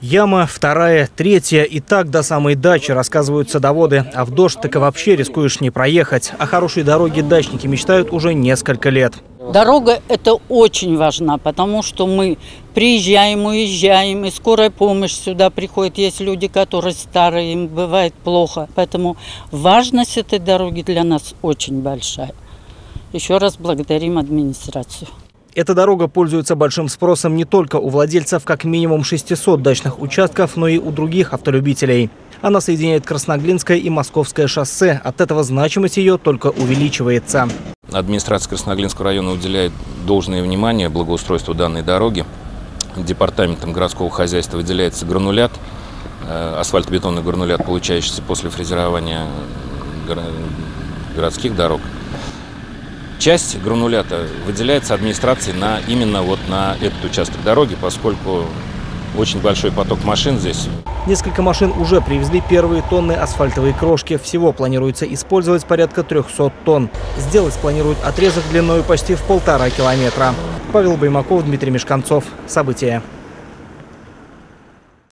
Яма, вторая, третья и так до самой дачи, рассказывают садоводы. А в дождь так и вообще рискуешь не проехать. О хорошей дороге дачники мечтают уже несколько лет. Дорога – это очень важна, потому что мы приезжаем, уезжаем, и скорая помощь сюда приходит. Есть люди, которые старые, им бывает плохо. Поэтому важность этой дороги для нас очень большая. Еще раз благодарим администрацию. Эта дорога пользуется большим спросом не только у владельцев как минимум 600 дачных участков, но и у других автолюбителей. Она соединяет Красноглинское и Московское шоссе. От этого значимость ее только увеличивается. Администрация Красноглинского района уделяет должное внимание благоустройству данной дороги. Департаментом городского хозяйства выделяется гранулят, э, асфальтобетонный гранулят, получающийся после фрезерования городских дорог. Часть гранулята выделяется администрацией на, именно вот на этот участок дороги, поскольку очень большой поток машин здесь. Несколько машин уже привезли первые тонны асфальтовой крошки. Всего планируется использовать порядка 300 тонн. Сделать планируют отрезок длиной почти в полтора километра. Павел Баймаков, Дмитрий Мешканцов. События.